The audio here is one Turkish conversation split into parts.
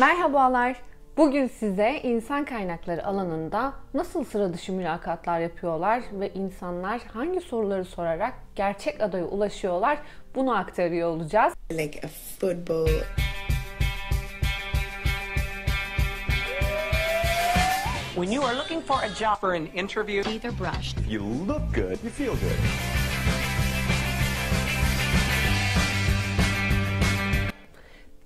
Merhabalar. Bugün size insan kaynakları alanında nasıl sıra dışı mülakatlar yapıyorlar ve insanlar hangi soruları sorarak gerçek adaya ulaşıyorlar bunu aktarıyor olacağız. like a football When you are looking for a job for an interview, either brushed. You look good, you feel good.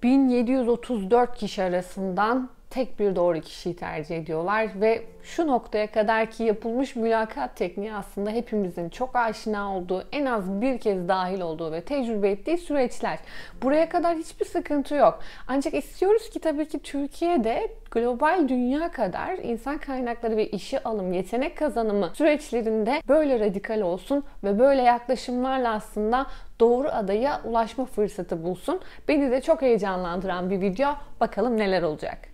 ...1734 kişi arasından tek bir doğru kişiyi tercih ediyorlar ve şu noktaya kadar ki yapılmış mülakat tekniği aslında hepimizin çok aşina olduğu, en az bir kez dahil olduğu ve tecrübe ettiği süreçler. Buraya kadar hiçbir sıkıntı yok. Ancak istiyoruz ki tabii ki Türkiye'de global dünya kadar insan kaynakları ve işe alım, yetenek kazanımı süreçlerinde böyle radikal olsun ve böyle yaklaşımlarla aslında doğru adaya ulaşma fırsatı bulsun. Beni de çok heyecanlandıran bir video. Bakalım neler olacak.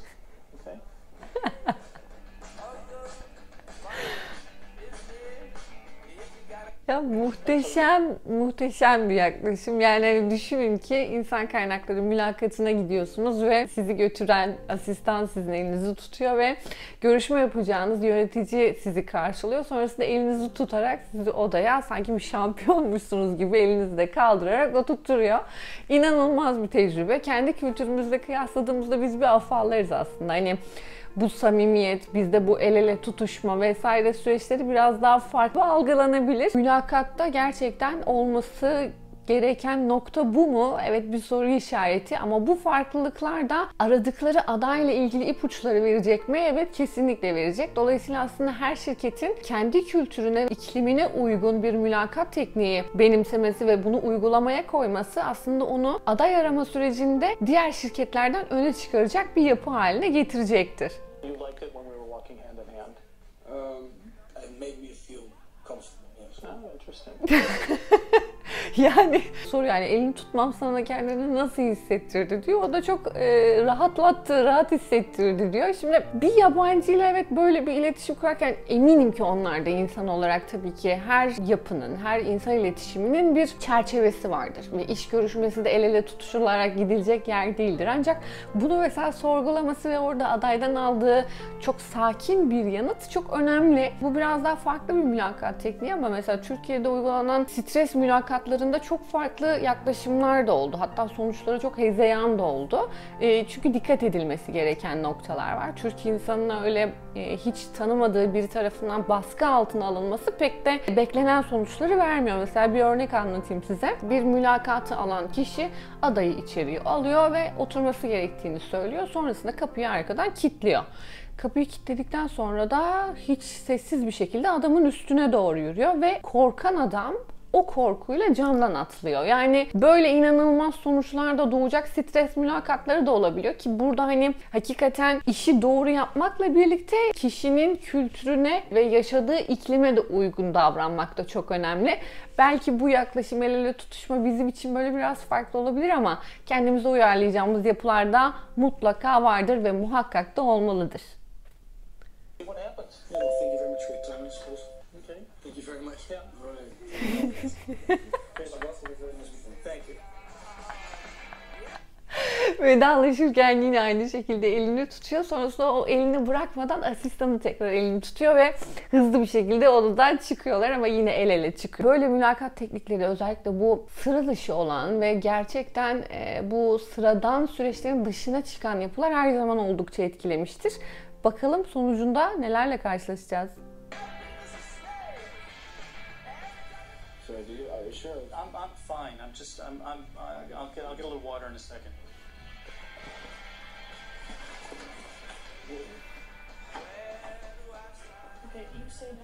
muhteşem, muhteşem bir yaklaşım. Yani hani düşünün ki insan kaynakları mülakatına gidiyorsunuz ve sizi götüren asistan sizin elinizi tutuyor ve görüşme yapacağınız yönetici sizi karşılıyor. Sonrasında elinizi tutarak sizi odaya sanki bir şampiyonmuşsunuz gibi elinizde kaldırarak oturtturuyor. İnanılmaz bir tecrübe. Kendi kültürümüzle kıyasladığımızda biz bir afallarız aslında. Hani bu samimiyet, bizde bu el ele tutuşma vesaire süreçleri biraz daha farklı algılanabilir. Mülakatta gerçekten olması gereken nokta bu mu? Evet bir soru işareti ama bu farklılıklar da aradıkları adayla ilgili ipuçları verecek mi? Evet kesinlikle verecek. Dolayısıyla aslında her şirketin kendi kültürüne, iklimine uygun bir mülakat tekniği benimsemesi ve bunu uygulamaya koyması aslında onu aday arama sürecinde diğer şirketlerden öne çıkaracak bir yapı haline getirecektir. Um, it made me feel comfortable. Yes. Oh, interesting. Yani soru yani elini tutmam sana kendini nasıl hissettirdi diyor. O da çok e, rahatlattı, rahat hissettirdi diyor. Şimdi bir yabancıyla evet böyle bir iletişim kurarken eminim ki onlar da insan olarak tabii ki her yapının, her insan iletişiminin bir çerçevesi vardır. Ve iş görüşmesi de el ele tutuşularak gidilecek yer değildir. Ancak bunu mesela sorgulaması ve orada adaydan aldığı çok sakin bir yanıt çok önemli. Bu biraz daha farklı bir mülakat tekniği ama mesela Türkiye'de uygulanan stres mülakatlarında çok farklı yaklaşımlar da oldu. Hatta sonuçları çok hezeyan da oldu. E, çünkü dikkat edilmesi gereken noktalar var. Türk insanına öyle e, hiç tanımadığı biri tarafından baskı altına alınması pek de beklenen sonuçları vermiyor. Mesela bir örnek anlatayım size. Bir mülakatı alan kişi adayı içeriye alıyor ve oturması gerektiğini söylüyor. Sonrasında kapıyı arkadan kilitliyor. Kapıyı kilitledikten sonra da hiç sessiz bir şekilde adamın üstüne doğru yürüyor ve korkan adam o korkuyla camdan atlıyor. Yani böyle inanılmaz sonuçlar da doğacak stres mülakatları da olabiliyor ki burada hani hakikaten işi doğru yapmakla birlikte kişinin kültürüne ve yaşadığı iklime de uygun davranmak da çok önemli. Belki bu yaklaşım el ele tutuşma bizim için böyle biraz farklı olabilir ama kendimize uyarlayacağımız yapılarda mutlaka vardır ve muhakkak da olmalıdır. what happens? Yeah, thank you very much for your time, I suppose. Okay. Thank you very much. Yeah. Right. Thank you. Vedalaşırken yine aynı şekilde elini tutuyor. Sonrasında o elini bırakmadan asistanı tekrar elini tutuyor ve hızlı bir şekilde odadan çıkıyorlar ama yine el ele çıkıyor. Böyle mülakat teknikleri özellikle bu sıra dışı olan ve gerçekten e, bu sıradan süreçlerin dışına çıkan yapılar her zaman oldukça etkilemiştir. Bakalım sonucunda nelerle karşılaşacağız. Sure? I'm, I'm fine. I'm just, I'm, I'm, I'll get, I'll get a little water in a second.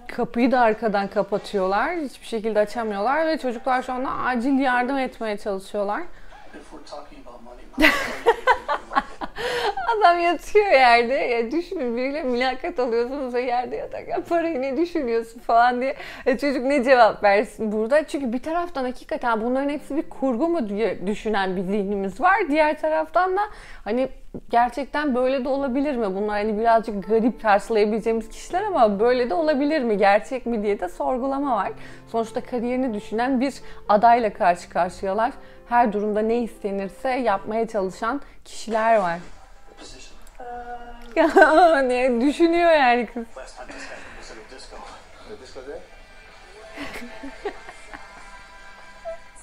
Kapıyı da arkadan kapatıyorlar. Hiçbir şekilde açamıyorlar ve çocuklar şu anda acil yardım etmeye çalışıyorlar. Adam yatıyor yerde. Ya düşünün biriyle mülakat alıyorsunuz ve yerde yatarken parayı ne düşünüyorsun falan diye. E çocuk ne cevap versin burada? Çünkü bir taraftan hakikaten bunların hepsi bir kurgu mu diye düşünen bir zihnimiz var. Diğer taraftan da hani gerçekten böyle de olabilir mi? Bunlar hani birazcık garip karşılayabileceğimiz kişiler ama böyle de olabilir mi? Gerçek mi diye de sorgulama var. Sonuçta kariyerini düşünen bir adayla karşı karşıyalar. Her durumda ne istenirse yapmaya çalışan kişiler var. Ya ne düşünüyor yani kız. Last time this happened was at a disco. The disco day?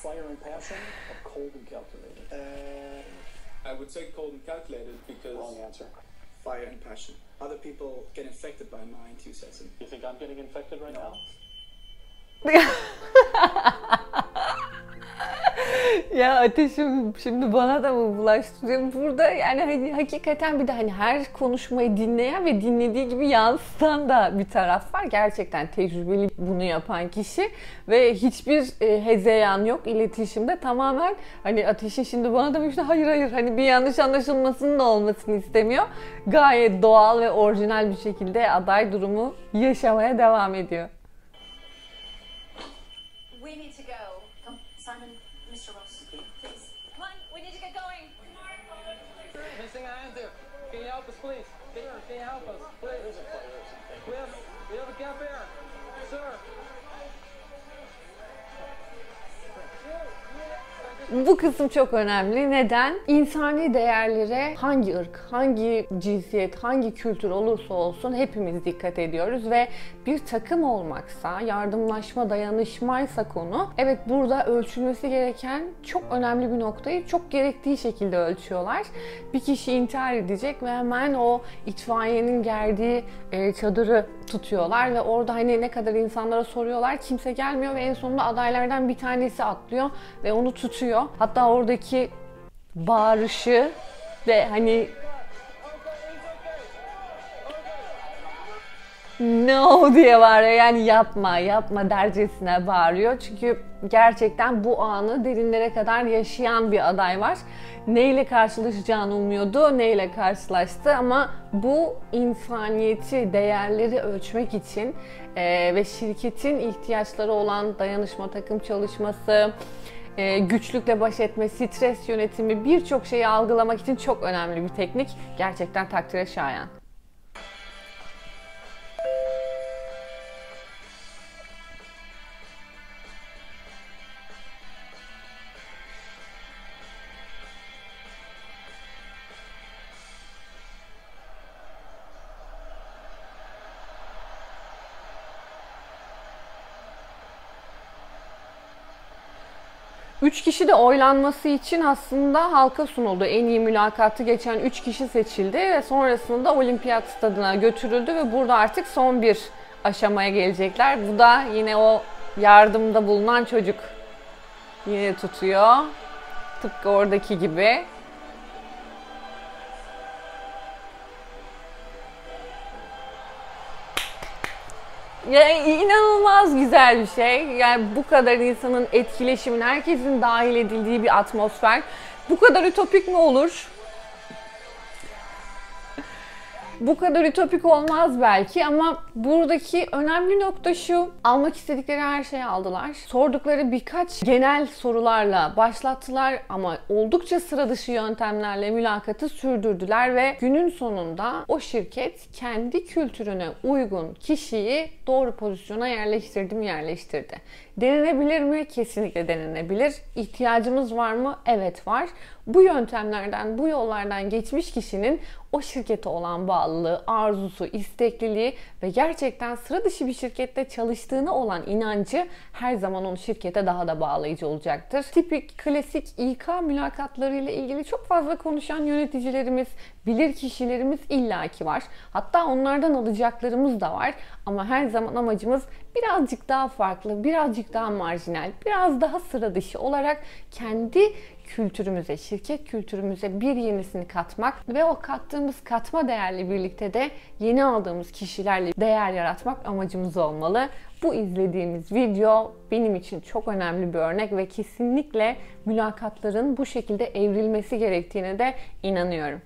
Fire and passion or cold and calculated? Uh, I would say cold and calculated because Wrong answer. fire and passion. Other people get infected by my enthusiasm. You think I'm getting infected right now? ya ateşim şimdi bana da mı bulaştırıyor? Burada yani hani hakikaten bir de hani her konuşmayı dinleyen ve dinlediği gibi yansıtan da bir taraf var. Gerçekten tecrübeli bunu yapan kişi ve hiçbir e, hezeyan yok iletişimde. Tamamen hani ateşin şimdi bana demişti hayır hayır hani bir yanlış anlaşılmasının da olmasını istemiyor. Gayet doğal ve orijinal bir şekilde aday durumu yaşamaya devam ediyor. Please? Can you help us, please? We have, we have a gap here. Sir. Bu kısım çok önemli. Neden? İnsani değerlere hangi ırk, hangi cinsiyet, hangi kültür olursa olsun hepimiz dikkat ediyoruz ve bir takım olmaksa, yardımlaşma, dayanışmaysa konu, evet burada ölçülmesi gereken çok önemli bir noktayı çok gerektiği şekilde ölçüyorlar. Bir kişi intihar edecek ve hemen o itfaiyenin gerdiği e, çadırı tutuyorlar ve orada hani ne kadar insanlara soruyorlar kimse gelmiyor ve en sonunda adaylardan bir tanesi atlıyor ve onu tutuyor. Hatta oradaki bağırışı ve hani no diye bağırıyor. Yani yapma, yapma dercesine bağırıyor. Çünkü gerçekten bu anı derinlere kadar yaşayan bir aday var. Neyle karşılaşacağını umuyordu, neyle karşılaştı ama bu insaniyeti, değerleri ölçmek için e, ve şirketin ihtiyaçları olan dayanışma, takım çalışması, e, güçlükle baş etme, stres yönetimi birçok şeyi algılamak için çok önemli bir teknik. Gerçekten takdire şayan. Üç kişi de oylanması için aslında halka sunuldu. En iyi mülakatı geçen üç kişi seçildi ve sonrasında olimpiyat stadına götürüldü ve burada artık son bir aşamaya gelecekler. Bu da yine o yardımda bulunan çocuk yine tutuyor. Tıpkı oradaki gibi. Ya inanılmaz güzel bir şey. Yani bu kadar insanın etkileşimin, herkesin dahil edildiği bir atmosfer. Bu kadar ütopik mi olur? Bu kadar ütopik olmaz belki ama buradaki önemli nokta şu. Almak istedikleri her şeyi aldılar. Sordukları birkaç genel sorularla başlattılar ama oldukça sıra dışı yöntemlerle mülakatı sürdürdüler ve günün sonunda o şirket kendi kültürüne uygun kişiyi doğru pozisyona yerleştirdi mi yerleştirdi. Denenebilir mi? Kesinlikle denenebilir. İhtiyacımız var mı? Evet var. Bu yöntemlerden, bu yollardan geçmiş kişinin o şirkete olan bağlılığı, arzusu, istekliliği ve gerçekten sıra dışı bir şirkette çalıştığına olan inancı her zaman onu şirkete daha da bağlayıcı olacaktır. Tipik, klasik İK mülakatlarıyla ilgili çok fazla konuşan yöneticilerimiz, bilir kişilerimiz illaki var. Hatta onlardan alacaklarımız da var. Ama her zaman amacımız birazcık daha farklı, birazcık daha marjinal, biraz daha sıra dışı olarak kendi kültürümüze, şirket kültürümüze bir yenisini katmak ve o kattığımız katma değerle birlikte de yeni aldığımız kişilerle değer yaratmak amacımız olmalı. Bu izlediğimiz video benim için çok önemli bir örnek ve kesinlikle mülakatların bu şekilde evrilmesi gerektiğine de inanıyorum.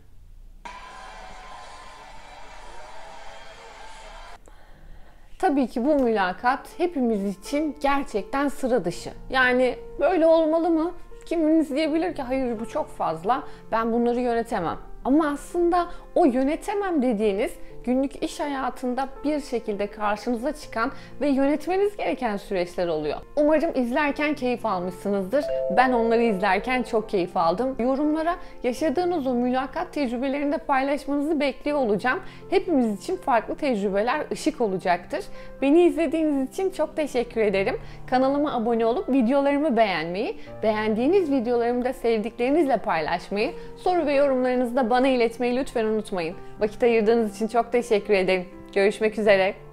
Tabii ki bu mülakat hepimiz için gerçekten sıra dışı. Yani böyle olmalı mı? Kiminiz diyebilir ki hayır bu çok fazla, ben bunları yönetemem. Ama aslında o yönetemem dediğiniz günlük iş hayatında bir şekilde karşınıza çıkan ve yönetmeniz gereken süreçler oluyor. Umarım izlerken keyif almışsınızdır. Ben onları izlerken çok keyif aldım. Yorumlara yaşadığınız o mülakat tecrübelerini de paylaşmanızı bekliyor olacağım. Hepimiz için farklı tecrübeler ışık olacaktır. Beni izlediğiniz için çok teşekkür ederim. Kanalıma abone olup videolarımı beğenmeyi, beğendiğiniz videolarımı da sevdiklerinizle paylaşmayı, soru ve yorumlarınızı da bana iletmeyi lütfen unutmayın. Vakit ayırdığınız için çok teşekkür ederim. Görüşmek üzere.